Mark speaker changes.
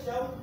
Speaker 1: feijão.